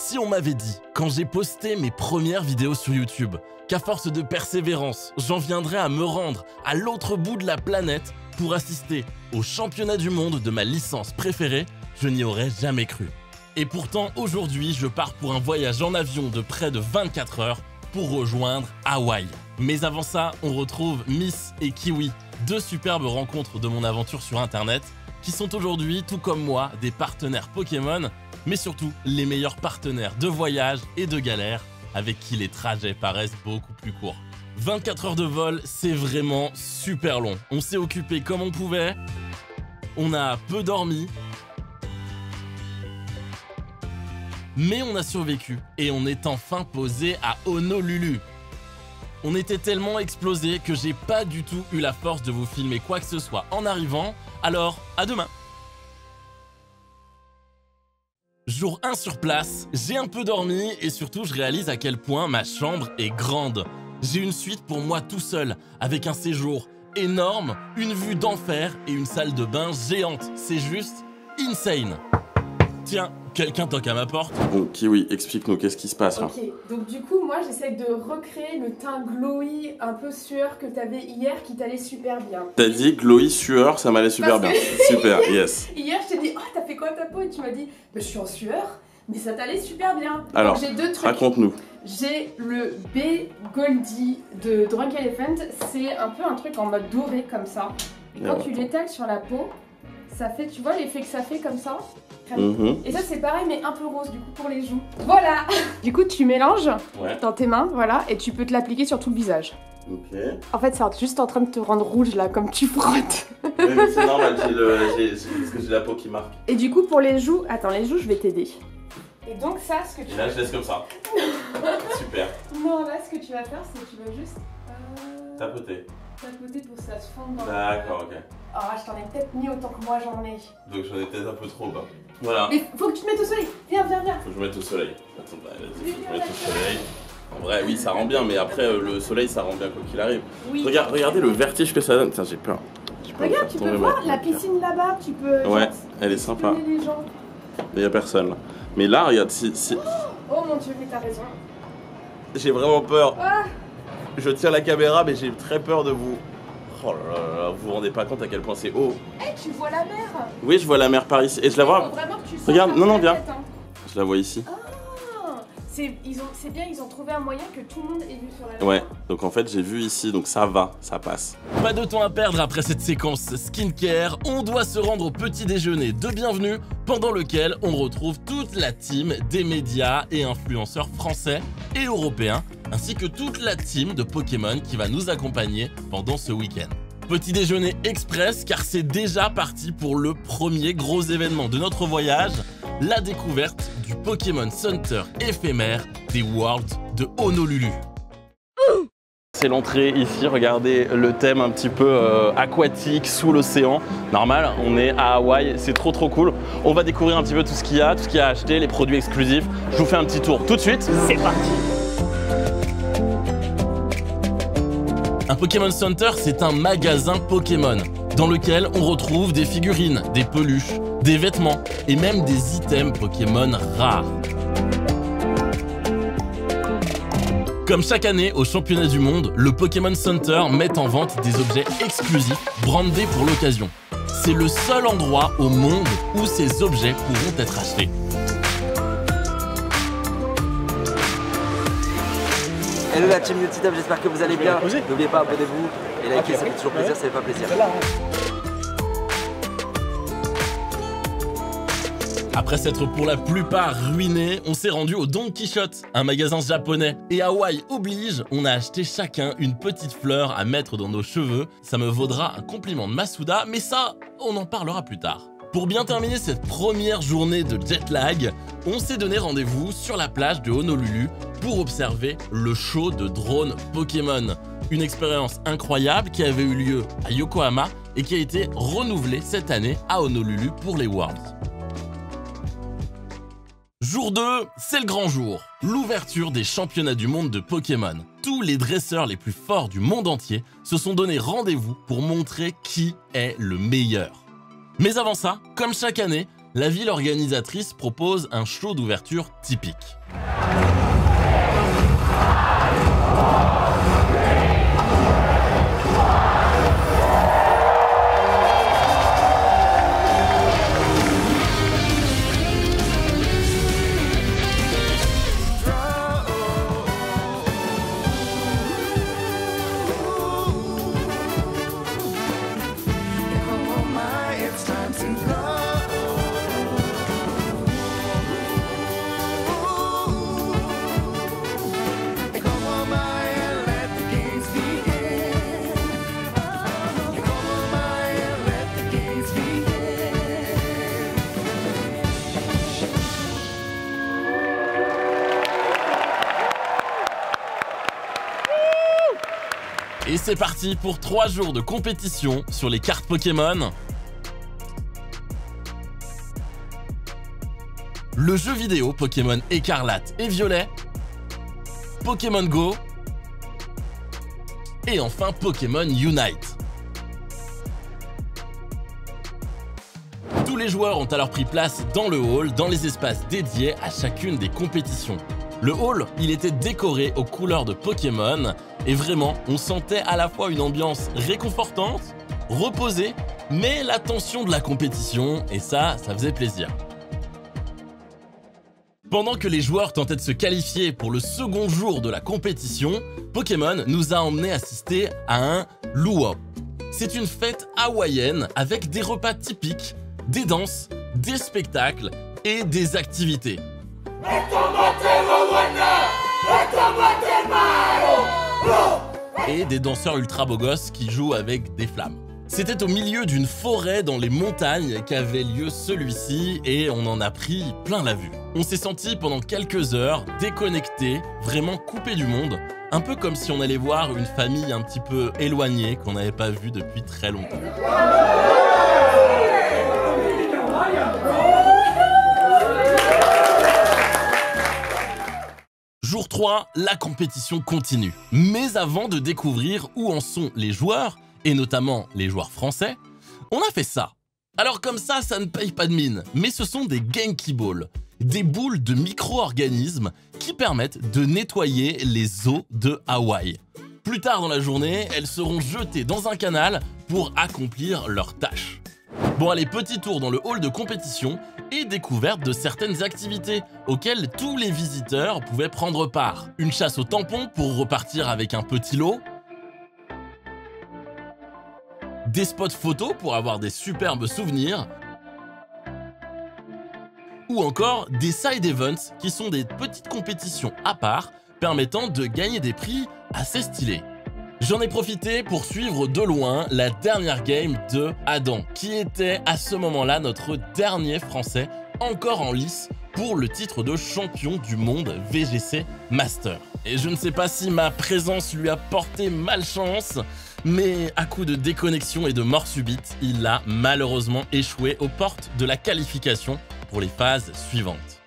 Si on m'avait dit, quand j'ai posté mes premières vidéos sur YouTube, qu'à force de persévérance, j'en viendrais à me rendre à l'autre bout de la planète pour assister au championnat du monde de ma licence préférée, je n'y aurais jamais cru. Et pourtant, aujourd'hui, je pars pour un voyage en avion de près de 24 heures pour rejoindre Hawaï. Mais avant ça, on retrouve Miss et Kiwi, deux superbes rencontres de mon aventure sur Internet, qui sont aujourd'hui, tout comme moi, des partenaires Pokémon, mais surtout les meilleurs partenaires de voyage et de galère, avec qui les trajets paraissent beaucoup plus courts. 24 heures de vol, c'est vraiment super long. On s'est occupé comme on pouvait, on a peu dormi, mais on a survécu et on est enfin posé à Honolulu. On était tellement explosé que j'ai pas du tout eu la force de vous filmer quoi que ce soit en arrivant, alors à demain Jour 1 sur place, j'ai un peu dormi et surtout je réalise à quel point ma chambre est grande. J'ai une suite pour moi tout seul, avec un séjour énorme, une vue d'enfer et une salle de bain géante. C'est juste insane. Tiens, quelqu'un toque à ma porte. Bon, Kiwi, explique-nous, qu'est-ce qui se passe là Ok, donc du coup, moi j'essaie de recréer le teint glowy, un peu sueur que t'avais hier qui t'allait super bien. T'as dit glowy sueur, ça m'allait super Parce bien. Super, yes. Hier, je t'ai dit, oh, t'as fait quoi ta peau? Et tu m'as dit, bah, je suis en sueur, mais ça t'allait super bien. Alors, j'ai deux trucs. Raconte-nous. J'ai le B Goldie de Drunk Elephant. C'est un peu un truc en mode doré comme ça. Et quand Ah, tu l'étales sur la peau, ça fait, tu vois l'effet que ça fait comme ça Mhm. Et ça c'est pareil mais un peu rose du coup pour les joues. Voilà Du coup tu mélanges Ouais. dans tes mains, voilà, et tu peux te l'appliquer sur tout le visage. Ok. En fait c'est juste en train de te rendre rouge là comme tu frottes. Oui, mais c'est normal, j'ai parce que j'ai la peau qui marque. Et du coup pour les joues, attends les joues je vais t'aider. Et donc ça ce que tu Et là, je laisse comme ça. Super. Non là ce que tu vas faire c'est que tu vas juste euh, Tapoter. Tapoter pour que ça se fonde dans le- D'accord, ok. Ah je t'en ai peut-être mis autant que moi j'en ai. Donc j'en ai peut-être un peu trop bas. Voilà. Mais faut que tu te mettes au soleil Viens viens viens Faut que je me mette au soleil. Attends, bah, vas-y, faut que je me mette au soleil. En vrai, oui, ça rend bien, mais après, euh, le soleil, ça rend bien quoi qu'il arrive. Oui Regarde, regardez le vertige que ça donne. Tiens, j'ai peur. Regarde tu peux voir la piscine là-bas, tu peux... Ouais, elle est sympa. Il y a personne là. Mais là, regarde, si, si... Oh mon dieu mais t'as raison. j'ai vraiment peur. Ah Je tiens la caméra, mais j'ai très peur de vous. Oh là là là, vous vous rendez pas compte à quel point c'est haut. Eh, tu vois la mer Oui, je vois la mer par ici. Et je la vois. que tu Regarde, non, non, viens. tête, hein. Je la vois ici. Ah, c'est bien, ils ont trouvé un moyen que tout le monde ait vu sur la mer. Ouais, donc en fait, j'ai vu ici, donc ça va, ça passe. Pas de temps à perdre après cette séquence skincare, on doit se rendre au petit déjeuner de bienvenue pendant lequel on retrouve toute la team des médias et influenceurs français et européens, ainsi que toute la team de Pokémon qui va nous accompagner pendant ce week-end. Petit déjeuner express car c'est déjà parti pour le premier gros événement de notre voyage, la découverte du Pokémon Center éphémère des Worlds de Honolulu. C'est l'entrée ici, regardez le thème un petit peu euh, aquatique, sous l'océan. Normal, on est à Hawaï, c'est trop trop cool. On va découvrir un petit peu tout ce qu'il y a, tout ce qu'il y a à acheter, les produits exclusifs. Je vous fais un petit tour tout de suite, c'est parti Un Pokémon Center, c'est un magasin Pokémon dans lequel on retrouve des figurines, des peluches, des vêtements et même des items Pokémon rares. Comme chaque année au championnat du monde, le Pokémon Center met en vente des objets exclusifs brandés pour l'occasion. C'est le seul endroit au monde où ces objets pourront être achetés. Hello la team Utitop, j'espère que vous allez bien. N'oubliez pas, abonnez-vous et likez, ça fait toujours plaisir, ça fait pas plaisir. Après s'être pour la plupart ruiné, on s'est rendu au Don Quichotte, un magasin japonais. Et Hawaï oblige, on a acheté chacun une petite fleur à mettre dans nos cheveux. Ça me vaudra un compliment de Masuda, mais ça, on en parlera plus tard. Pour bien terminer cette première journée de jet lag, on s'est donné rendez-vous sur la plage de Honolulu pour observer le show de drones Pokémon. Une expérience incroyable qui avait eu lieu à Yokohama et qui a été renouvelée cette année à Honolulu pour les Worlds. Jour 2, c'est le grand jour. L'ouverture des championnats du monde de Pokémon. Tous les dresseurs les plus forts du monde entier se sont donné rendez-vous pour montrer qui est le meilleur. Mais avant ça, comme chaque année, la ville organisatrice propose un show d'ouverture typique. C'est parti pour 3 jours de compétition sur les cartes Pokémon. Le jeu vidéo Pokémon écarlate et violet, Pokémon Go et enfin Pokémon Unite. Tous les joueurs ont alors pris place dans le hall, dans les espaces dédiés à chacune des compétitions. Le hall, il était décoré aux couleurs de Pokémon et vraiment, on sentait à la fois une ambiance réconfortante, reposée, mais la tension de la compétition et ça, ça faisait plaisir. Pendant que les joueurs tentaient de se qualifier pour le second jour de la compétition, Pokémon nous a emmené assister à un luau. C'est une fête hawaïenne avec des repas typiques, des danses, des spectacles et des activités. Et des danseurs ultra beaux gosses qui jouent avec des flammes. C'était au milieu d'une forêt dans les montagnes qu'avait lieu celui-ci et on en a pris plein la vue. On s'est senti pendant quelques heures déconnecté, vraiment coupé du monde, un peu comme si on allait voir une famille un petit peu éloignée qu'on n'avait pas vue depuis très longtemps. Jour 3, la compétition continue. Mais avant de découvrir où en sont les joueurs, et notamment les joueurs français, on a fait ça. Alors comme ça, ça ne paye pas de mine, mais ce sont des Genki Balls, des boules de micro-organismes qui permettent de nettoyer les eaux de Hawaï. Plus tard dans la journée, elles seront jetées dans un canal pour accomplir leur tâche. Bon allez, petit tour dans le hall de compétition et découverte de certaines activités auxquelles tous les visiteurs pouvaient prendre part. Une chasse au tampon pour repartir avec un petit lot, des spots photos pour avoir des superbes souvenirs, ou encore des side events qui sont des petites compétitions à part permettant de gagner des prix assez stylés. J'en ai profité pour suivre de loin la dernière game de Adam, qui était à ce moment-là notre dernier Français encore en lice pour le titre de champion du monde VGC Master. Et je ne sais pas si ma présence lui a porté malchance, mais à coup de déconnexion et de mort subite, il a malheureusement échoué aux portes de la qualification pour les phases suivantes.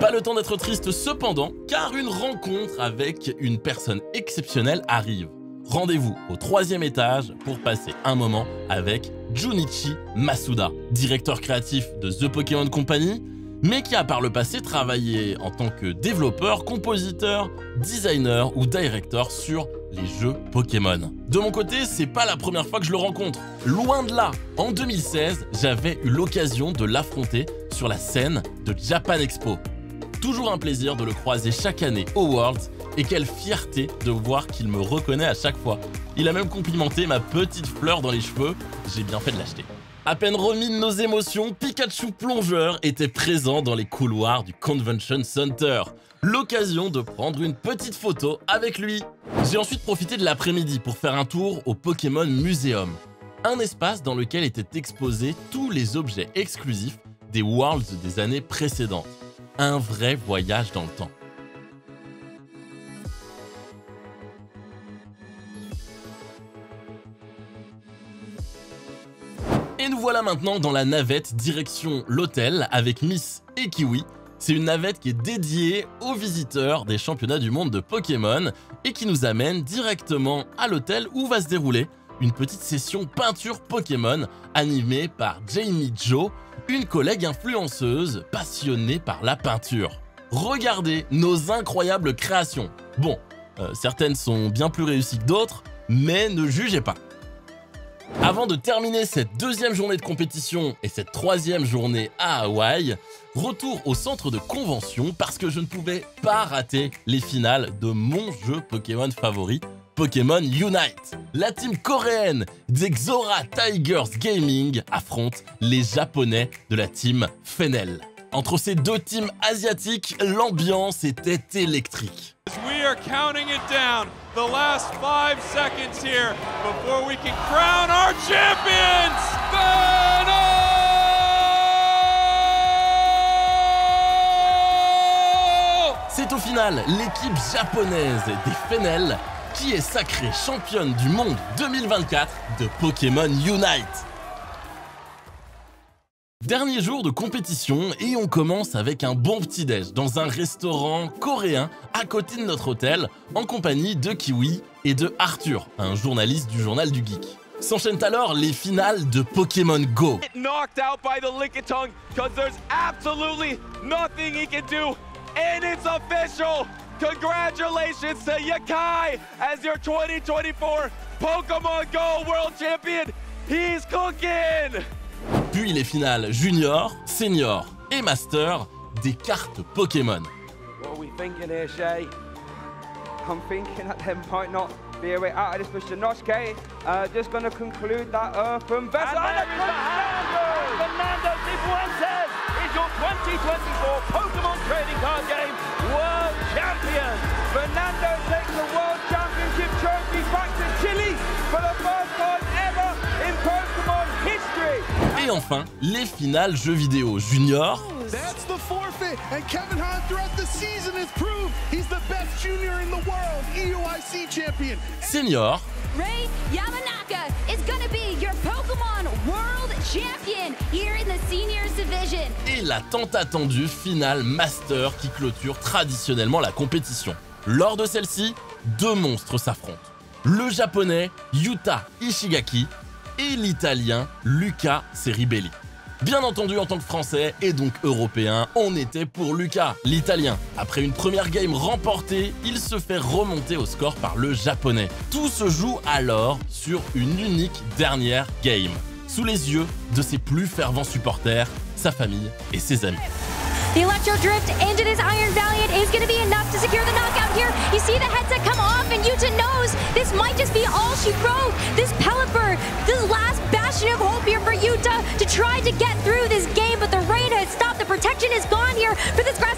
Pas le temps d'être triste cependant, car une rencontre avec une personne exceptionnelle arrive. Rendez-vous au troisième étage pour passer un moment avec Junichi Masuda, directeur créatif de The Pokémon Company, mais qui a par le passé travaillé en tant que développeur, compositeur, designer ou directeur sur les jeux Pokémon. De mon côté, c'est pas la première fois que je le rencontre. Loin de là, en 2016, j'avais eu l'occasion de l'affronter sur la scène de Japan Expo. Toujours un plaisir de le croiser chaque année au Worlds et quelle fierté de voir qu'il me reconnaît à chaque fois. Il a même complimenté ma petite fleur dans les cheveux, j'ai bien fait de l'acheter. À peine remis de nos émotions, Pikachu plongeur était présent dans les couloirs du Convention Center. L'occasion de prendre une petite photo avec lui. J'ai ensuite profité de l'après-midi pour faire un tour au Pokémon Museum. Un espace dans lequel étaient exposés tous les objets exclusifs des Worlds des années précédentes. Un vrai voyage dans le temps. Et nous voilà maintenant dans la navette direction l'hôtel avec Miss et Kiwi. C'est une navette qui est dédiée aux visiteurs des championnats du monde de Pokémon et qui nous amène directement à l'hôtel où va se dérouler une petite session peinture Pokémon animée par Jamie Joe, une collègue influenceuse passionnée par la peinture. Regardez nos incroyables créations. Bon, euh, certaines sont bien plus réussies que d'autres, mais ne jugez pas. Avant de terminer cette deuxième journée de compétition et cette troisième journée à Hawaï, retour au centre de convention parce que je ne pouvais pas rater les finales de mon jeu Pokémon favori, Pokémon Unite. La team coréenne des Xora Tigers Gaming affronte les japonais de la team Fenel. Entre ces deux teams asiatiques, l'ambiance était électrique. We are counting it down. The last five seconds here before we can crown our champions. Final! C'est au final l'équipe japonaise des Fenel qui est sacrée championne du monde 2024 de Pokémon Unite. Dernier jour de compétition et on commence avec un bon petit-déj dans un restaurant coréen à côté de notre hôtel en compagnie de Kiwi et de Arthur, un journaliste du journal du geek. S'enchaînent alors les finales de Pokémon Go. Congratulations to Yakai as your 2024 Pokemon Go World Champion. He's cooking! Puis les finales junior, senior et master des cartes Pokémon. What are we thinking here, Shay? I'm thinking that there might not be a way out of this for Shinosuke. Uh, just going to conclude that Earthen Vessel. And there is Fernando! Fernando Cifuentes is your 2024 Pokemon Trading Card Game World Champion! Fernando takes the World Championship trophy back to Chile for the first time ever in Pokemon history. Et enfin, les finales jeux vidéo junior, forfeit, and Kevin Hahn throughout the season has proved he's the best junior in the world, EUIC champion. senior Ray Yamanaka is gonna be your Pokemon World Champion here in the Seniors Division. et la tant attendue finale master qui clôture traditionnellement la compétition. Lors de celle-ci, deux monstres s'affrontent. Le japonais Yuta Ishigaki et l'italien Luca Ceribelli. Bien entendu, en tant que français et donc européen, on était pour Luca, l'italien. Après une première game remportée, il se fait remonter au score par le japonais. Tout se joue alors sur une unique dernière game, sous les yeux de ses plus fervents supporters, sa famille et ses amis. The Drift into this Iron Valiant is be enough to secure the knockout here. You see the headset come off, and this might just be all she this last bastion of hope here for Utah to try to get through this game, but the rain has stopped. The protection is gone here for this grass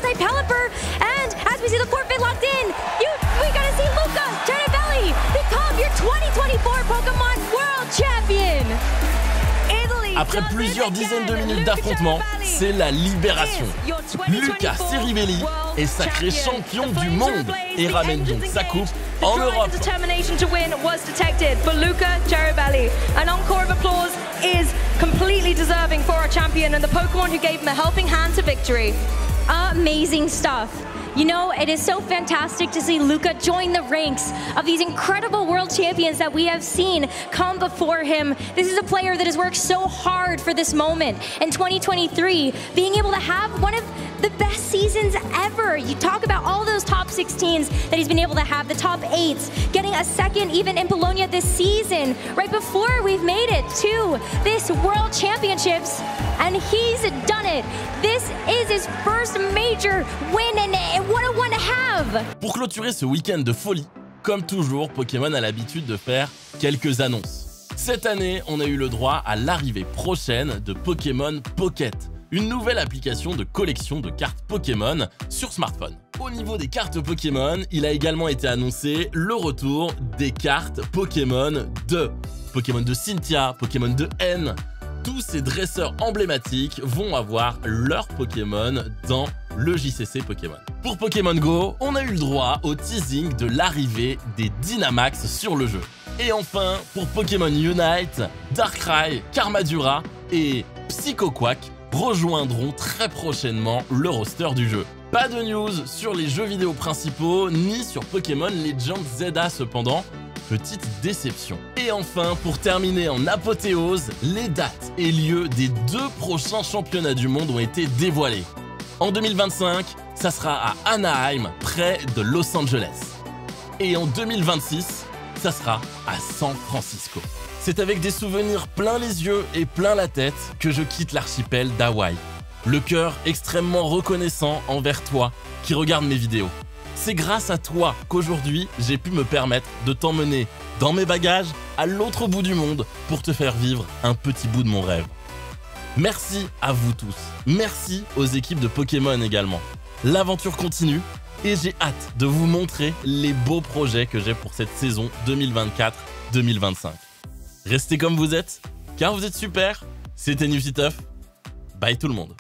Après plusieurs dizaines de minutes d'affrontement, c'est la libération. is your 2024 Lucas Ceribelli World est sacré Champion. du monde et ramène donc sa coupe en Europe. determination to win was detected for Luca Cherubelli. An encore of applause is completely deserving for our champion and the Pokemon who gave him a helping hand to victory. amazing stuff. You know, it is so fantastic to see Luca join the ranks of these incredible world champions that we have seen come before him. This is a player that has worked so hard for this moment. In 2023, being able to have one of the best seasons ever. You talk about all those top 16s that he's been able to have, the top eights, getting a second even in Bologna this season, right before we've made it to this World Championships, and he's done it. This is his first major win, and, Pour clôturer ce week-end de folie, comme toujours, Pokémon a l'habitude de faire quelques annonces. Cette année, on a eu le droit à l'arrivée prochaine de Pokémon Pocket, une nouvelle application de collection de cartes Pokémon sur smartphone. Au niveau des cartes Pokémon, il a également été annoncé le retour des cartes Pokémon de Pokémon de Cynthia, Pokémon de N. Tous ces dresseurs emblématiques vont avoir leur Pokémon dans le JCC Pokémon. Pour Pokémon Go, on a eu le droit au teasing de l'arrivée des Dynamax sur le jeu. Et enfin, pour Pokémon Unite, Darkrai, Karmadura et Psychoquack rejoindront très prochainement le roster du jeu. Pas de news sur les jeux vidéo principaux ni sur Pokémon Legends ZA cependant. Petite déception. Et enfin, pour terminer en apothéose, les dates et lieux des deux prochains championnats du monde ont été dévoilés. En 2025, ça sera à Anaheim, près de Los Angeles. Et en 2026, ça sera à San Francisco. C'est avec des souvenirs plein les yeux et plein la tête que je quitte l'archipel d'Hawaï. Le cœur extrêmement reconnaissant envers toi qui regarde mes vidéos. C'est grâce à toi qu'aujourd'hui j'ai pu me permettre de t'emmener dans mes bagages à l'autre bout du monde pour te faire vivre un petit bout de mon rêve. Merci à vous tous. Merci aux équipes de Pokémon également. L'aventure continue et j'ai hâte de vous montrer les beaux projets que j'ai pour cette saison 2024-2025. Restez comme vous êtes, car vous êtes super. C'était Newsy Bye tout le monde.